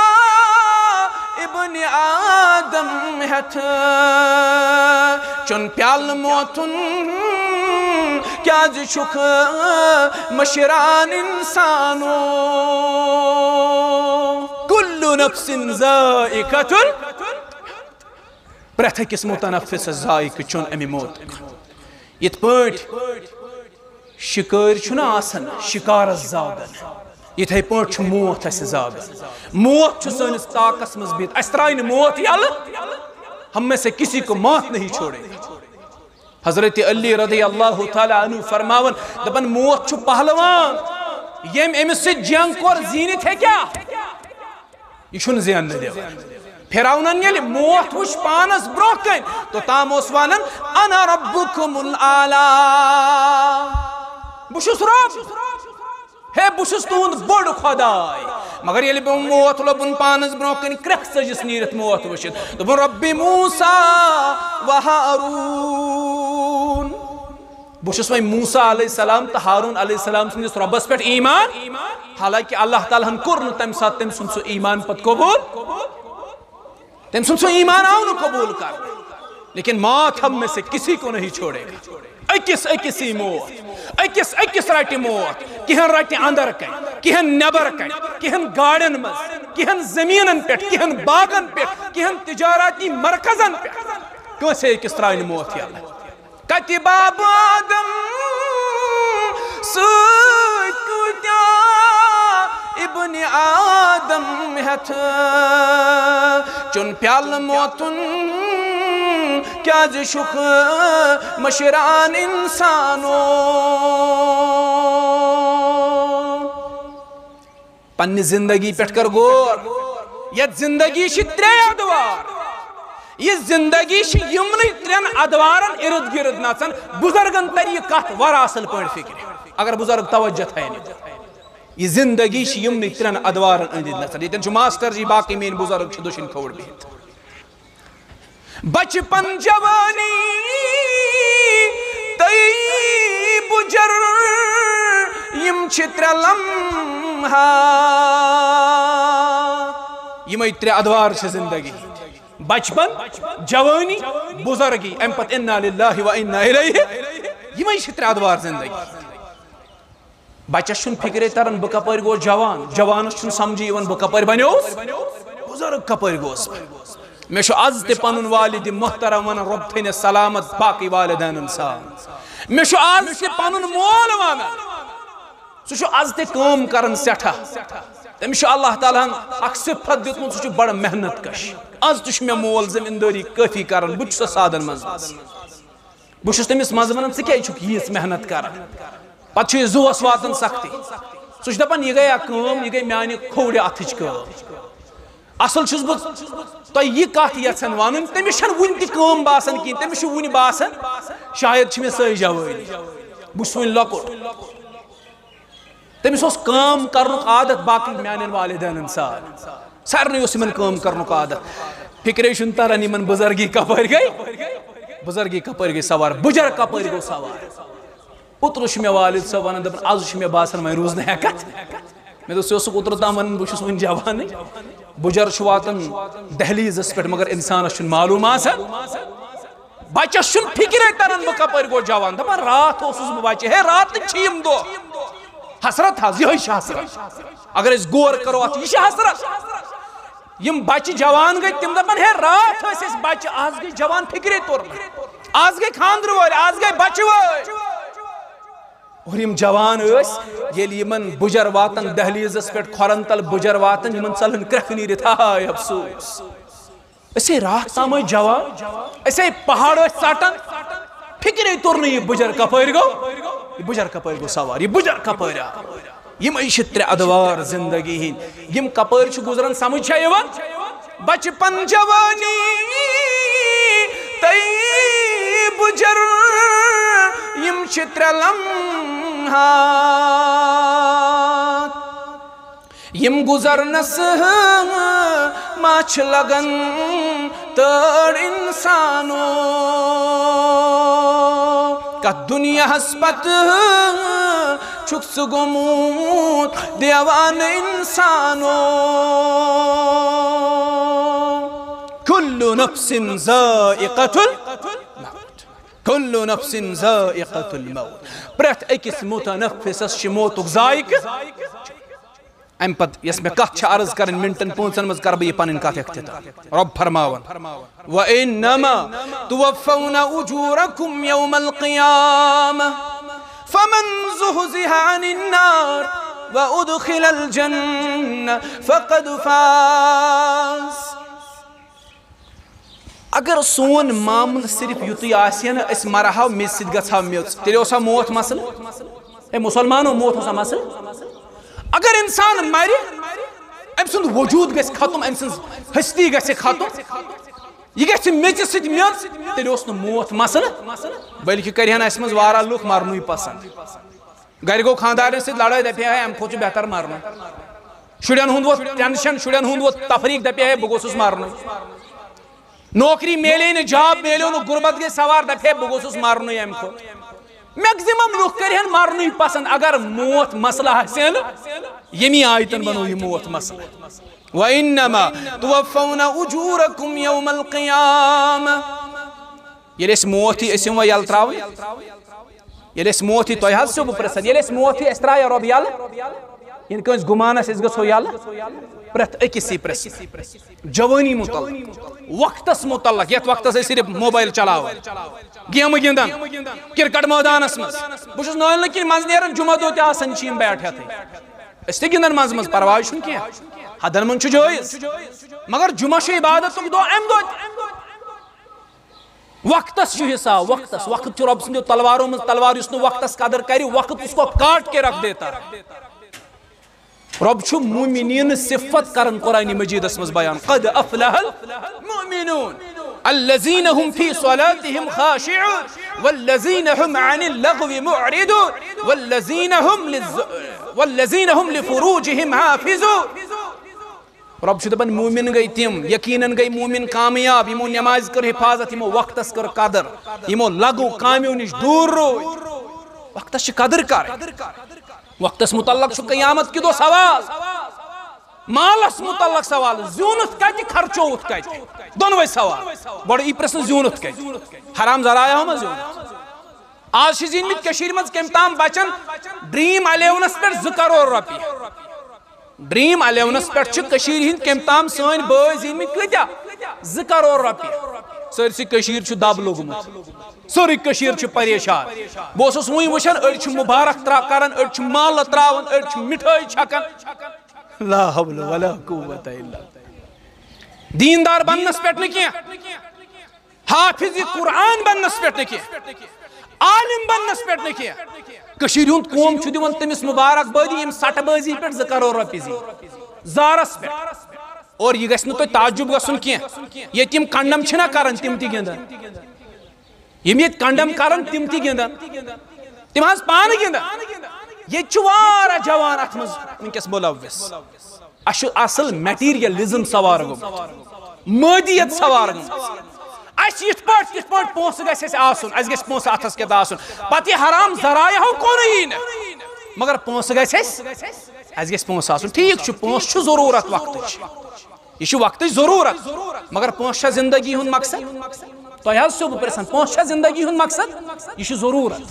ابن آدم ہتھ۔ چون پیال موتن کیا چھک مشران انسانو کل نفس زائقت پرتھ کس متنفس زائق چون امی موت. یت پٹ شکار چھنا آسن، شکار زاگن. یتھے پٹ چھ موت اس زاگن. موت چھ سنس طاقس مز بیت. اس ترائی موت یل ہم میں سے کسی کو موت نہیں چھوڑے. حضرت علی رضی اللہ تعالی عنہ فرماون، دبن موت چھ پہلوان. یم امس سے جنگ کور زینت ہے کیا؟ یہ چھن زین نہ دیوان پھراونن یلی موت وش پانس برو کن تو تام اس انا ربکم العالا بشس رب۔ ہے بشس تہند بوڑ خداے مگر یعنی یلی بہ موت لبن پانس برو کن یعنی کرک سجس نیرت موت وشت دبن ربی موسیٰ و ہارون بہس وی موسا علیہ السلام تو ہارون علیہ السلام سندس ربس پہ ایمان، حالانکہ اللہ تعالیٰ ہن کور تم سات تم سن سو ایمان پت قبول، تم سن سو ایمان آؤ نو قبول کر۔ لیکن مات ہم میں سے کسی کو نہیں چھوڑے گا۔ اکس اکس ہی موت۔ اکس اکس رٹی موت۔ کہن رٹی اندر کن کہن نبر کن کہن گاڑن مز، کہن زمینن پیٹ، کہن باغن پیٹ، کہن تجاراتی مرکزن پیٹ۔ کیسے اکس ترائن موت یا اللہ کتباب آدم سوت کتیا ابن آدم ہتھ۔ چن پیال موتن کیا جی شخ مشران انسانو۔ پنی زندگی پیٹ کر گور یت زندگی چھ ترے ادوار۔ یہ زندگی چھ یمنی ترین ادوارن ارد گرد نژان بزرگن تر یہ کت ور اصل پہ فکر اگر بزرگ توجہ تھین یہ زندگی چھ یمنی ترین ادوارن اند نژان یہ ماسٹر جی باقی مین بزرگ چھ دشن کھوڑ بہت بچپن جوانی تئی بجر یم چھ ترے لمحہ۔ یمے ترے ادوار چھ زندگی۔ بچپن، جوانی، بزرگی۔ ام پت انا للہ و انا الیہ۔ یمے چھ ترے ادوار زندگی۔ بچس چھن فکرے تران بہ کپر گوس جوان۔ جوانس چھن سمجھی یوان بہ کپر بنیوس۔ بزرگ کپر گوس۔ میں شو از تے پنن والد محترم ون رب تھین سلامت باقی والدین سان میں شو از تے پنن مول ون سو شو از تے کام کرن سٹھا تم اللہ تعالیٰ ہن اک صفت دیتمت سو بڑا محنت کش از تش میں مول زمینداری کافی کرن بہ چھس سادن مز بہ تمس مز ونان ژٕ کیازِ چھُکھ ییٖژ محنت کران پتہٕ چھُ یہِ زُوَس واتان سختی سُہ چھُ دپان یہِ گٔے اکھ کٲم یہِ گٔے میانہِ کھوورِ اَتھٕچ کٲم اصل چھُس بہٕ تۄہہِ یہِ کتھ یژھان ونُن تٔمِس چھنہٕ وُنہِ تہِ کٲم باسان کِہیٖنۍ تٔمِس چھُ وُنہِ باسان شاید چھِ مےٚ سٲے جوٲنی بہٕ چھُس وُنہِ لۄکُٹ تٔمِس اوس کٲم کرنُک عادت باقٕے میانٮ۪ن والدینن سان سارنٕے اوس یِمن کٲم کرنُک عادت۔ فِکرے چھُنہٕ تران یِمن بُزرگی کپٲرۍ گٔے۔ بُزرگی کپٲرۍ گٔے سوار، بُجر کپٲرۍ گوٚو سوار۔ اوترٕ چھُ والد صٲب ونان دپان آز چھُ مےٚ باسان وۄنۍ روٗز نہٕ ہٮ۪کتھ مےٚ دوٚپ ژٕ اوسُکھ اوترٕ تام ونان، بہٕ چھُس وُنہِ جوانٕے۔ واتان دہلیٖزس پٮ۪ٹھ، مگر اِنسانس چھُنہٕ معلوٗم آسان۔ بچس چھُنہٕ فِکرے تران بہٕ کپٲرۍ گوٚو جوان۔ دپان راتھ اوسُس بہٕ بچہِ۔ ہے راتٕکۍ چھِ یِم حسرت حظ یہے چھِ حسرت۔ اگر أسۍ غور کرو اتھ یہِ چھِ حسرت۔ یم بچہِ جوان گٔے تِم دپان ہے راتھ ٲسۍ أسۍ بچہِ آز گٔے جوان فِکرے توٚر نہٕ آز گٔے خانٛدرٕ وٲلۍ آز گٔے بچہِ وٲلۍ اور یم جوان ٲسۍ ییٚلہِ یِمن بُجر واتان دہلیٖزس پٮ۪ٹھ کھۄرن تل بُجر واتان یِمن ژلان کرٛٮ۪کھ نیٖرِتھ ہاے افسوس أسۍ ہے راتھ تام جوان أسۍ ہے پہاڑ ٲسۍ ژٹان فکرے توٚر نہٕ یہِ بُجر کپٲرۍ گوٚو یہِ بُجر کپٲرۍ گوٚو سوار، یہِ بُجر کپٲرۍ آو یِمے چھِ ترٛےٚ ادوار زندگی ہٕنٛدۍ یِم کپٲرۍ چھِ گُزران سمجھ چھا یِوان بچپن جوانی تئی بُجر یم چھِ ترٛےٚ لمحات یم گزرنس ما چھِ لگن تٔڑ انسانو۔ کت دنیا ہس پت چھک سگموت دیوان انسانو كل نفس زائقة الموت كل نفس زائقة الموت برات إكس متنفس شموتك زائق أم پت یس میں کتھ عرض کرن منٹن پونسن مز کر بہ پنن کتھ اختتام رب فرماون. وإنما توفون أجوركم يوم القيامة فمن زهزه عن النار وأدخل الجنة فقد فاز. اگر سون معاملہ صرف یوتی آسین اس مرحاو میز سید گژھاو میز تیلے اوسا موت مسل اے إيه مسلمانو موت سا مسل اگر انسان مرِ امہِ أمس سند وجود گژھِ ختم أمس سٕنٛز ہستی گژھِ ختم یہ گژھِ میٚژِ سۭتۍ میٚژ تیٚلہِ اوس نہٕ موت مسلہٕ بلکہِ کرِہن اَسہِ منٛز واریاہ لُکھ مرنُے پسنٛد گرِ گوٚو خانٛدارٮ۪ن سۭتۍ لڑٲے دپے ہے اَمہِ کھۄتہٕ بہتر مرنُے شُرٮ۪ن ہُنٛد ووت ٹٮ۪نشن ووت تفریٖق دپے ہے بہٕ گوٚژھُس مرنُے نوکری میلے نہٕ جاب میلیو نہٕ غُربت گٔے سوار دپے ہے بہٕ گوٚژھُس مرنُے میکزِمم لُکھ کٔرِہن مرنُے پسنٛد اگر موت مسلہٕ آسہِ نہٕ ییٚمی آیتن بنوو یہِ موت مسلہٕ وَإِنَّمَا تُوَفَّوْنَ أُجُورَكُمْ يَوْمَ الْقِيَامَةِ ییٚلہِ أسۍ موت یی أسۍ یِم وۄنۍ یَلہٕ ترٛاوٕنۍ ییٚلہِ أسۍ موت یی تۄہہِ حظ چھُو بہٕ پرٛژھان ییٚلہِ أسۍ موت یی اَسہِ ترٛایا رۄب یَلہٕ ییٚلہِ کٲنٛسہِ گُمانَس أسۍ گژھو یَلہٕ پرٛٮ۪تھ أکِس یی پرٛژھِ جوٲنی مُتعلق. وقتس مُتعلق. یَتھ وقتس أسۍ صرف موبایل چلاوان گیمہٕ گِنٛدان کِرکٹ مٲدانس منٛز بہٕ چھُس نٲلۍ نہٕ کِنۍ منٛزٕ نیران جُمعہ دۄہ تہِ آسان چھِ یِم بیٹھتھٕے أسۍ تہِ گِنٛدان منٛزٕ منٛزٕ پرواے چھُنہٕ حدن منٛز چھُ جٲیِز مگر جُمعہ چھُ عبادتُک دۄہ اَمہِ دۄہ وقتس چھُ حساب وقتس. وقت چھُ رۄب سٕنٛدیو تلوارو منٛز تلوار یُس نہٕ وقتس قدر کرِ وقت اس کو کاٹ کے رکھ دیتا. رب چھُ مومنین صفت کران قرآن مجیدس منٛز بیان. قد افلح المؤمنون. الذين هم في صلاتهم خاشعون. والذين هم عن اللغو معرضون. والذين هم للز... والذين هم لفروجهم حافظون. رب چھُ دپان مومن گٔے تِم یقیٖنن گٔے مومن کامیاب یِمو نٮ۪مازِ کٔر حفاظت یِمو وقتس کٔر قدر یِمو لگو کامیو نِش دوٗر روٗدۍ وقتس چھِ قدر کرٕنۍ وقتس متعلق چھُ قیامت کہِ دۄہ سوال۔ مالس متعلق سوال۔ زیوٗنُتھ کتہِ خرچووُتھ کتہِ دۄنوے سوال۔ گۄڈٕ یی پرژھنہٕ زیوٗنُتھ کتہِ حرام ذرایاہو منٛز زیوٗنُتھ آز چھِ زیٖنمٕتۍ کٔشیٖرِ منٛز کٔمۍ تام بچن۔ ڈریٖم الیونس پٮ۪ٹھ زٕ کرور رۄپیہِ ڈریٖم الیونس پٮ۪ٹھ چھِ کٔشیٖرِ ہِنٛدۍ کٔمۍ تام سٲنۍ بٲے زیٖنمٕتۍ کۭتیاہ زٕ کرور رۄپیہِ سٲرسٕے کٔشیٖر چھُ دب لوٚگمُت سورُے کٔشیٖر چھِ پریشان بہٕ اوسُس وُنۍ وٕچھان أڑۍ چھِ ترا کران أڑۍ چھِ مالہٕ تراوان أڑۍ چھِ مِٹھٲے چھکان لا حول ولا قوت الا دیندار بننس پٮ۪ٹھ نہٕ کینٛہہ حافظ قرآن بننس پٮ۪ٹھ نہٕ کینٛہہ عالم بننس پٮ۪ٹھ نہٕ کینٛہہ کٔشیٖرِ ہُنٛد قوم چھُ دِوان تٔمِس مُبارک بٲدی ییٚمہِ سٹہٕ بٲزی پٮ۪ٹھ زٕ کرور رۄپیہِ زی زارس پٮ۪ٹھ اور یہ گژھِ نہٕ تۄہہِ تعجُب گژھُن کینٛہہ ییٚتہِ کنڈم چھِنا کران تِم تہِ گِنٛدان یِم ییٚتہِ کنڈم کران تِم تہِ گِنٛدان تِم حظ پانہٕ گِنٛدان ییٚتہِ چھُ واریاہ جوان اتھ منٛز ونکیٚس مُلوث اسہِ چھُ اصل میٹیٖریلزم سوار گوٚمُت مٲدیت سوار گٔمٕژ اَسہِ یِتھ پٲٹھۍ تِتھ پٲٹھۍ پونٛسہٕ گژھِ اَسہِ آسُن۔ اَسہِ گژھِ پونٛسہٕ اَتھس کٮ۪تھ آسُن۔ پتہٕ یہِ حرام ذرایہو کُنُے یی نہٕ مگر پونٛسہٕ گژھِ اَسہِ اَسہِ گژھِ پونٛسہٕ آسُن۔ ٹھیٖک چھُ پونٛسہٕ چھُ ضروٗرت وقتٕچ یہ وقت ضرورت۔ مگر پونٛسہٕ چھا زندگی ہُنٛد مقصد؟ تۄہہِ حظ چھُو بہٕ پرژھان پونٛسہٕ چھا زندگی ہُنٛد مقصد؟ یہ چھُ ضروٗرت۔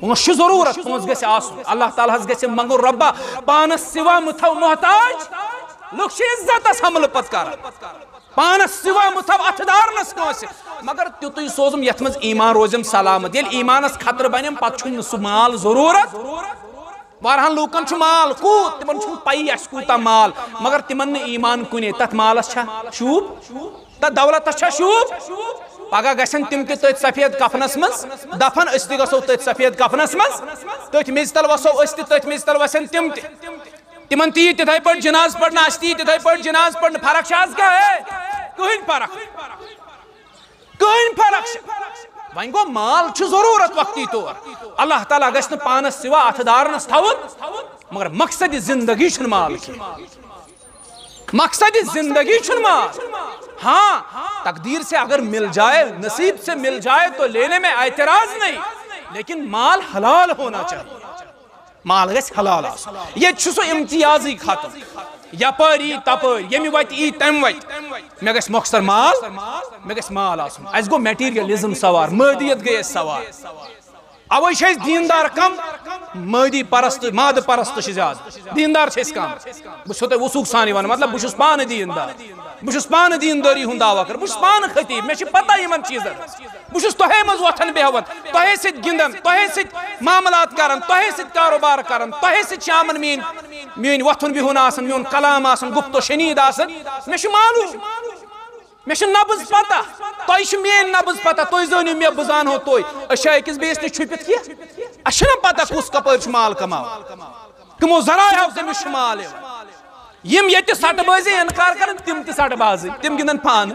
پونٛسہٕ چھُ ضروٗرت پونٛسہٕ اللہ تعالیٰ ہس گژھِ منگُن رۄبا پانس سِوا مُتھو محتاج لُکھ چھِ عزتس حملہٕ پتہٕ کران پانس سِوا مُتھو اتھٕ دارنس کٲنٛسہِ مگر تیُتُے سوزُم یتھ منٛز ایٖمان روزِم سلامت ییٚلہِ ایٖمانس خطرٕ بنیم، پتہٕ چھُنہٕ سُہ مال ضروٗرت۔ واریاہن لوٗکن چھُ مال کوٗت تِمن چھُنہٕ پیی اَسہِ کوٗتاہ مال؟ مگر تِمن نہٕ ایٖمان کُنے تتھ مالس چھا؟ شوٗب؟ تتھ دولتس چھا شوٗب؟ پگہہ گژھن تِم تہِ تٔتھۍ سفید کفنس منٛز؟ دفن أسۍ تہِ گژھو تٔتھۍ سفید کفنس منٛز؟ تٔتھۍ میٚژِ تل وسو أسۍ تہِ تٔتھۍ میٚژِ تل وسن تِم تہِ تِمن تہِ یی تِتھٕے پٲٹھۍ جناز پرنہٕ اَسہِ تہِ یی تِتھٕے جناز پرنہٕ فرق چھِ آز کیٛاہ کٕہٕنۍ فرق کٕہٕنۍ فرق وۄنۍ گوٚو مال چھُ ضروٗرت وقتی طور اللہ تعالیٰ گژھِ نہٕ پانس سِوا اتھٕ دارنس تھاوُن، مگر مقصد زندگی چھُنہٕ مال کینٛہہ مقصد زندگی چھُنہٕ مال۔ ہاں تقدیر سے اگر مل جائے، نصیب سے مل جائے تو لینے میں اعتراض نہیں، لیکن مال حلال ہونا چاہیے۔ مال گژھِ حلال آسُن ییٚتہِ چھُ سُہ امتیازٕے ختم یپر یی تپر یمی وتہِ یی تمہِ وتہِ مے گژھِ مۄخصر مال مے گژھِ مال آسن اَسہِ گوٚو میٹیریلزم سوار مٲدیت گٔے اَسہِ سوار اوے چھِ دیندار کم مٲدی پرست مادٕ پرست چھِ زیادٕ دیندار چھِ کم۔ بہٕ چھُسو تۄہہِ وسوٗخ سان ونان مطلب بہٕ چھُس پانہٕ دیندار۔ بہٕ چھُس پانہٕ دیندٲری ہُنٛد دعوا کران بہٕ چھُس پانہٕ خطیٖب مےٚ چھِ پتہ یِمن چیٖزن بہٕ چھُس تۄہے منٛز وۄتھان بیٚہوان تۄہے سۭتۍ گِنٛدان تۄہے سۭتۍ معاملات کران تۄہے سۭتۍ کاروبار کران تۄہے سۭتۍ شامن میٲنۍ میٲنۍ وۄتھُن بِہُن آسان میون کلام آسان گُفتو شنیٖد آسان مےٚ چھُ معلوٗم۔ مےٚ چھِ نبٕز پتہ؟ تۄہہِ چھِ میٲنۍ نبٕز پتہ؟ تُہۍ زٲنِو مےٚ بہٕ زانہو تُہۍ أسۍ چھا أکِس بیٚیِس نِش چھُپِتھ کینٛہہ اَسہِ چھِنہ پتہ کُس کپٲرۍ چھُ مال کماوان کٕمو ذرایعو تٔمِس چھُ مال یِوان یم یت سٹ بازی انکار کرن تم تہ سٹ بازی۔ تم گندن پان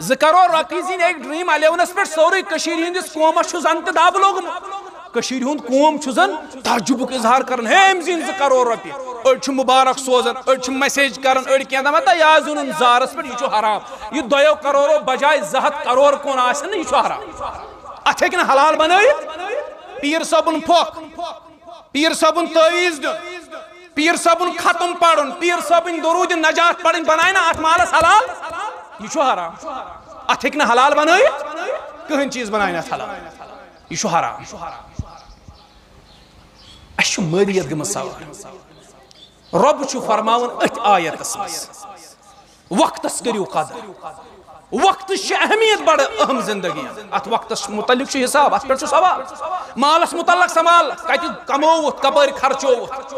ز کرو رقیزین ایک ڈریم الیونس پہ سوری کشیر ہندس قومس چھ زن تہ دب لوگم کشیر ہند قوم چھ زن تعجبک اظہار کرن، ہے ام زین ز کرو رپی اڑ چھ مبارک سوزن، اڑ چھ میسیج کرن، اڑ کیندا متا یا زون زارس پہ یہ چھ حرام، یہ دویو کروڑو بجائے زہت کروڑ کون آسن یہ چھ حرام. اچھا ات ہیکن حلال بنائیت پیر صبن پھوک، پیر صبن تعویز دن پیر صبن ختم پڑھن پیر صبن درود نجات پڑھن بنائے نا ات مالس حلال، یہ حرام۔ اچھا ات ہیکن حلال بنائیت کہن چیز بنائے نا حلال، یہ حرام۔ اش مریت گم سوال رب چھو فرماون ات آیت اسمس وقتس کریو قدر وقت اہمیت بڑ اہم زندگی ات وقت متعلق حساب ات پہ سوال مالس متعلق سوال کت کموت کپر خرچوت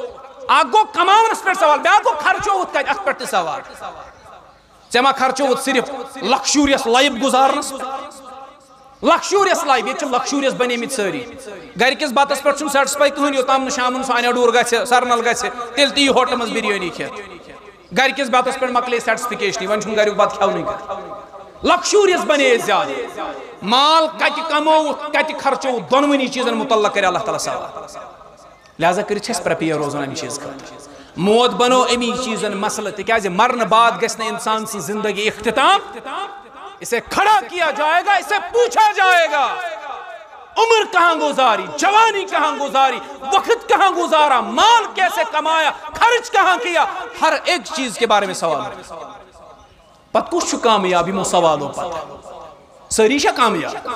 اک گو کماونس پہ سوال بیا گو خرچوت کت ات پہ سوال ژے ما خرچوت صرف لکشوریس لائف گزارنس لکشوریس لائف یہ لکشوریس بنے مت ساری گرکس بتس پہ سیٹسفائی کہین یوتام شام سانیا ڈور گھر سرنل گھر تیل تی ہوٹل مز بریانی کھیت گرکس بتس پہ مکلے سیٹسفکیشن ون گریک بت کھونی لکشوریس بنے زیادہ مال کت کمو کت خرچو دونونی چیزن متعلق کر اللہ تعالیٰ سوال لہذا کرت پریپیئر روزان امی چیز خاطر موت بنو امی چیزن مسئلہ تکیازِ مرن بعد گژھِ نہٕ انسان سٕنٛز زندگی اختتام اسے کھڑا کیا جائے گا، اسے پوچھا جائے گا۔ عمر کہاں گزاری؟ جوانی کہاں گزاری؟ وقت کہاں گزارا؟ مال کیسے کمایا؟ خرچ کہاں کیا؟ ہر ایک چیز کے بارے میں سوال۔ پت کس کامیاب یمو سوالو پتہ سری کامیاب۔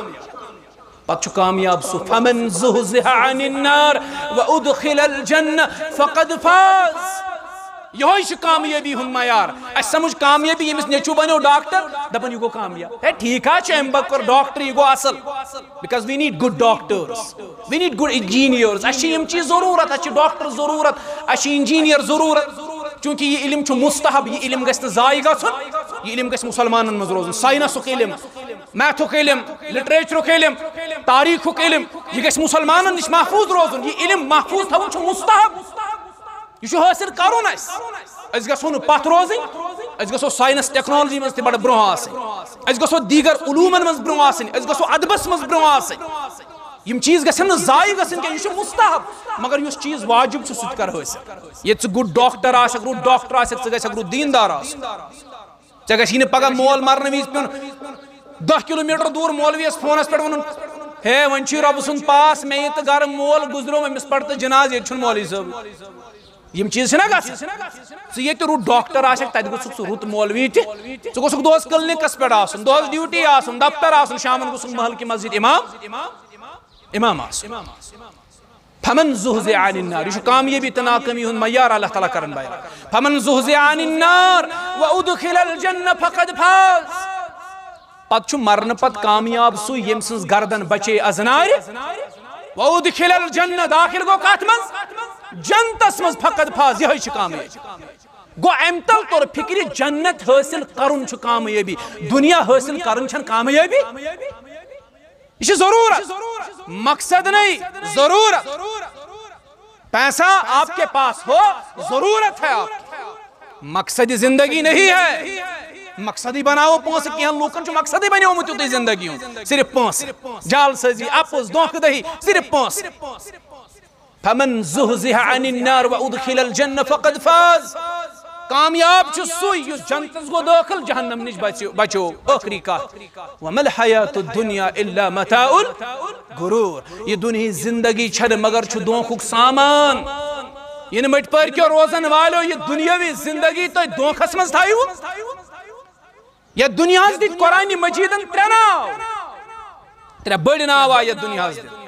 پت کامیاب سو فمن زہزہ عن النار وادخل الجنہ فقد فاز۔ یہ کامیابی ہند معیار۔ اس سمجھ کامیابی یمس نیچو بنو ڈاکٹر دپن یہ گو کامیاب۔ ہے ٹھیک ہے ام بکر ڈاکٹر یہ گو اصل۔ Because we need good doctors we need good engineers اس یم چیز ضرورت اس ڈاکٹر ضرورت اس انجینئر ضرورت۔ چونکہ یہ علم چھ مستحب، یہ علم گژھِ نہٕ ضایع یہ علم گژھِ مسلمانن منٛز روزُن۔ ساینسُک علم میتھُک علم لٹریچرُک علم تاریخُک علم، یہ گژھِ مسلمانن نش محفوظ روزُن۔ یہ علم محفوظ تھاوُن چھُ مستحب۔ یہ حٲصِل کرُن اَسہِ أسۍ گژھو نہٕ پتھ روزٕنۍ أسۍ گژھو ساینس ٹیکنالجی منٛز تہِ بڑٕ برونٛہہ آسٕنۍ أسۍ گژھو دیٖگر علوٗمن منٛز برونٛہہ آسٕنۍ أسۍ گژھو ادبس منٛز برونٛہہ آسٕنۍ یم چیز گژھن نہٕ ضایع گژھٕنۍ کینٛہہ یہِ چھُ مستحب، مگر یُس چیز واجب چھُ سُہ کر حٲصِل ییٚتہِ ژٕ گُڈ ڈاکٹر آسکھ رُت ڈاکٹر آسکھ ژٕ گژھکھ رُت دیٖندار آسُن ژےٚ گژھی نہٕ مول مرنہٕ وِزِ پیوٚن۔ دہ کلوٗ میٖٹر دوٗر مولوِیس فونس پٮ۪ٹھ وَنُن۔ ہے وۄنۍ چھُے رۄبہٕ سُنٛد پاس مےٚ یہِ تہٕ گرٕ مول گُزریو أمِس پَر تہٕ جِناز ییٚتہِ چھُنہٕ مولوی صٲب یم چیز چھِنا گژھان ژٕ ییٚتہِ رُت ڈاکٹر آسکھ تَتہِ گوٚژھُکھ ژٕ رُت مولوی تہِ ژٕ گوٚژھُکھ دۄہس کلنِکس پٮ۪ٹھ آسُن دۄہس ڈیوٹی آسُن، دفتر آسُن، شامن گوٚژھُکھ محلکہِ مسجد امام۔ امام آسُن۔ فمن زہزِ عن النار یہ کامیابی تہ ناکامی ہند معیار اللہ تعالیٰ کرن بیان فمن زہزِ عن النار وادخل الجنہ فقد فاز۔ پت چھ مرن پت کامیاب سو یم سنز گردن بچے ازنار وادخل الجنہ داخل گو کات من جنتس من فقد فاز یہ کامیاب گو امتل طور فکر جنت حاصل کرن کامیابی دنیا حاصل کرن چھن کامیابی یہ ضرورت مقصد نہیں ضرورت پیسہ آپ کے پاس ہو، ضرورت ہے آپ مقصد زندگی نہیں ہے۔ مقصدی بناو پونس کیا لوکن چھ مقصدی بنیو متو تی زندگی ہوں۔ صرف پونس۔ جال سازی اپوز دونک دہی۔ صرف پونس۔ فمن زہزہ عن النار وادخل الجنہ فقد فاز. کامیاب چھ سوئی یس جنتس گو داخل، جہنم نش بچو آخری کات ومل حیات الدنیا الا متاع الغرور. یہ دنیا زندگی چھن مگر چھ دونکھک سامان. یہ مٹ پر کیوں روزن والو، یہ دنیاوی زندگی تو دونکھس مز تھایو یہ دنیا دیت قرآن مجیدن ترے ناو ترے بڑی ناو آئی دنیا دیت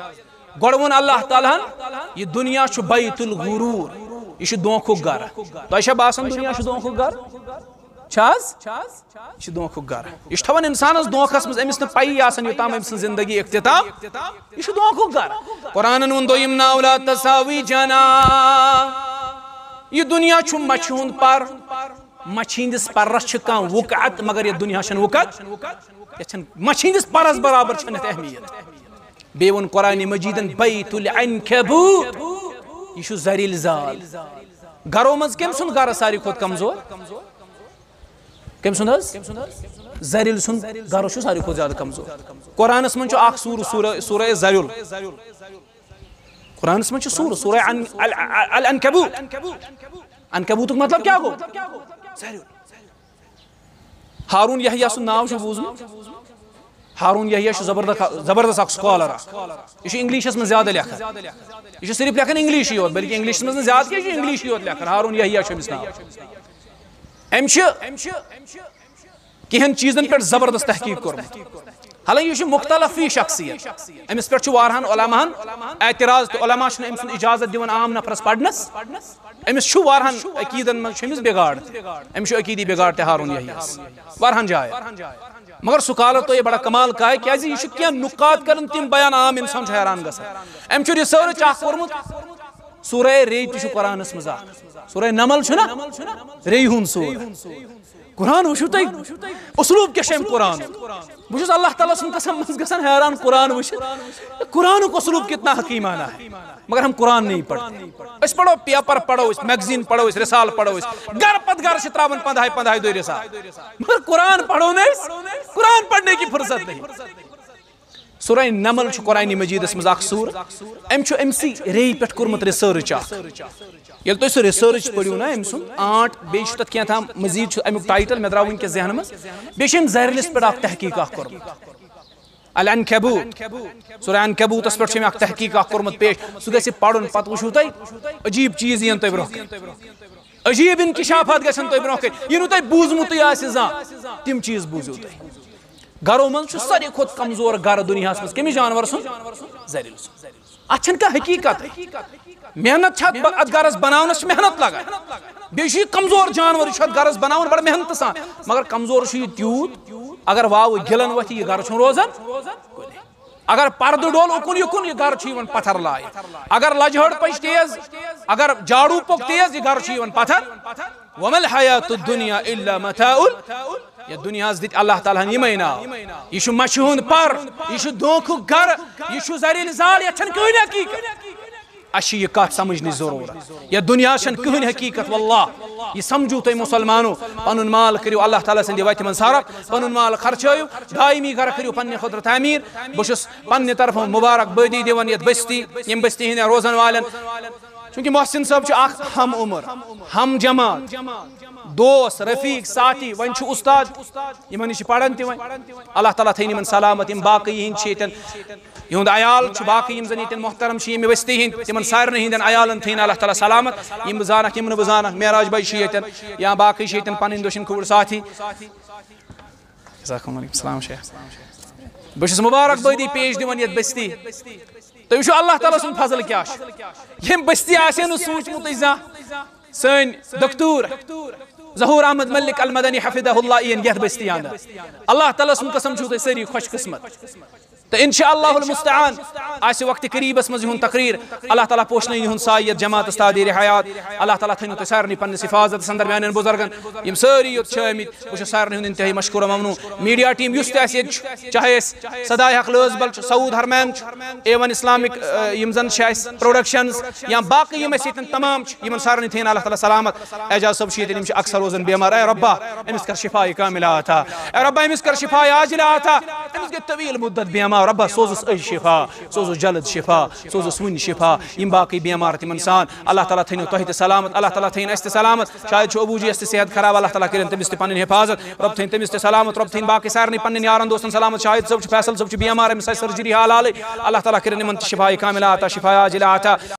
گوڑون اللہ تعالیٰ یہ دنیا چھ بیت الغرور، یہ دونکھو گر تو ایشا باسن دنیا چھ دونکھو گر چھاز یہ دونکھو گر یہ تھوان انسان اس دونکھس مز، امس نہ پئی آسن، یہ یوتام امس زندگی اختتام یہ دونکھو گر قرآن ون دویم ناولا تساوی جنا یہ دنیا چھ مچھون پر، مچھیندس پرس چھ کان وقعت، مگر یہ دنیا چھن وقت یہ چھن مچھیندس پرس برابر چھن اہمیت۔ بیون قرآن مجیدن بیت العنکبوت. یہ زریل زال گھروں مز کم سن گھر ساری کھت کمزور؟ کم سن زریل سن گھر ساری کھت زیادہ کمزور؟ قرآنس من اخ سور سورہ سورہ زریل قرآنس من چو سور سورہ الانکبوت انکبوتک مطلب کیا گو زریل ہارون یحییٰ سن ناو چھ بوزمت ہارون یحییٰ زبردست اخ سکالر یہ انگلشس من زیادہ لکھان یہ صرف لکھان انگلش یوت بلکہ انگلش من زیادہ کیا انگلش یوت لکھان ہارون یحییٰ امس ناو ام کہن چیزن پہ زبردست تحقیق کورمت حالانکہ یہ مختلف فی شخصیت امس پہ وارہن علماءن اعتراض تو علماء چھن امس اجازت دیون عام نفرس پڑھنس امس چھو وارہن عقیدن من بگاڑ امس چھو عقیدی بگاڑ تے ہارون یحییس وارہن جائے مگر سکالر تو یہ بڑا کمال کا ہے کہ یہ چھو کیا نکات کرن تم بیان عام انسان چھو حیران گسا۔ ام چھو ریسرچ اخ کورمت سورہ ری تہ قرآن مزا سورہ نمل چھنا ری ہن سورہ قرآن وچھو تھی اسلوب کیا شیم قرآن۔ بہت اللہ تعالیٰ سن قسم مز گسن حیران قرآن وچھ قرآن کو اسلوب کتنا حکیمانہ ہے۔ مگر ہم قرآن نہیں پڑھتے۔ اس پڑھو، پیپر پڑھو، اس میگزین پڑھو، اس رسال پڑھو، اس گھر پت گر شتراون پندھائی پندھائی دو رسال۔ مگر قرآن پڑھو نہیں قرآن پڑھنے کی فرصت نہیں۔ سورہ نمل چھ قرآن مجید اس مزاق سور۔ ام چھ ام سی ری پٹ کرمت ریسرچ آخ یل تو سو ریسرچ پڑھو نا ام سن آٹھ بی چھ تت کیا تھا مزید چھ امیک ٹائٹل میں دراؤں کے ذہن میں بی چھ ام زہرلس پر آخ تحقیق آخ کرمت الانکبوت سورہ انکبوت اس پر چھ میں آخ تحقیق آخ کرمت پیش۔ سو گیسی پڑھن پت وشو تای عجیب چیز یہ تو برو عجیب انکشافات گسن تو برو یہ نو تای بوزمت آسی زان تم چیز بوزو تای گھروں من ساری کھت کمزور گھر دنیا مز کمی جانور سن؟ زریل سن۔ اتھن کا حقیقت محنت چھت ات گھرس بناونس محنت لگا۔ بیشی کمزور جانور چھت گھرس بناون، بڑا محنت سان۔ مگر کمزور چھ تیوت، اگر واو گلن وتی یہ گھر چھن روزن اگر پرد ڈول اکن یکن یہ گھر پتھر لائے اگر لجہڑ پچ تیز، اگر جاڑو پک تیز، یہ گھر پتھر۔ ومل حیات الدنیا الا متاع یہ دنیا دیت اللہ تعالیٰ یمے ناو یہ شو مشہون پر، یہ دھوکھو گر یہ شو زریل زال، یہ چھن کہن حقیقت۔ اچھی یہ کات سمجھنی ضرورت۔ یہ دنیا چھن کہن حقیقت، واللہ۔ یہ سمجھو تو مسلمانو، پنن مال کریو، اللہ تعالیٰ سندی ویت من سارا۔ پنن مال خرچایو، دائمی گھر کریو، پنن خدر تعمیر بشس پنن طرف مبارک بدی دیون یہ بستی، یم بستی ہنے روزن والن۔ چونکہ محسن صاحب چھو آخ ہم عمر، ہم جماعت۔ دوست، رفیق، ساتھی ون استاد، یمن نش پڑھن تی اللہ تعالیٰ تھین یمن سلامت یم باقی ہند چیتن یہند عیال باقی یم زن یتن محترم چھ، یم وستی ہند تمن سارن ہندن عیالن تھین اللہ تعالیٰ سلامت۔ یم بزانک یم بزانک معراج بھائی یتن یا باقی یتن پنن دوشن کھور ساتھی۔ جزاکم علیکم السلام شیخ بشس مبارک بادی پیش دیون یت بستی۔ تو اللہ تعالیٰ سن فضل کیا یم بستی آسے نو سوچمت زا سن دکتور ظہور احمد ملک المدنی حفظہ اللہ این یت بستی آندا اللہ تعالیٰ سن قسم چھو تے سری خوش قسمت تو ان شاء الله المستعان اس وقت قریب اس مزہ تقریر اللہ تعالیٰ پوشنے ہن سائیت جماعت استاد تادیر حیات اللہ تعالیٰ تھن تو سارنی پن حفاظت اندر میان بزرگن یم ساری یت چمت وش سارنی ہند انتہائی مشکور ممنو میڈیا ٹیم یست اس چاہے اس حق لوز بل سعود ہرمین چھُ اے ون اسلامک یم زن شاس پروڈکشنز یا باقی یم اَسہِ ییٚتٮ۪ن تمام یم یِمن سارنٕے تھٲیِن اللہ تعالیٰ سلامت اعجاز صٲب چھِ ییٚتٮ۪ن یِم اکثر روزان بیمار اے رب أمِس کر شِفایہِ کامِلا عطا اے رب أمِس کر شِفایہِ عاجلا عطا أمِس کے طویٖل مُدت بیمار بیمار ربا، سوزس اج شفا، سوزس جلد شفا، سوزس ون شفا. یم باقی بیمار تم انسان اللہ تعالیٰ تھینو تہ سلامت، اللہ تعالیٰ تھین اس سلامت. شاید ابو جی اس صحت خراب، اللہ تعالیٰ کرن تمس پنن حفاظت. رب تھین تمس سلامت، رب تھین باقی سارے پن یارن دوستن سلامت. شاید صبح فیصل صبح بیمار امس سرجری حال اللہ تعالیٰ کرن من شفا کاملہ عطا شفا عاجلہ عطا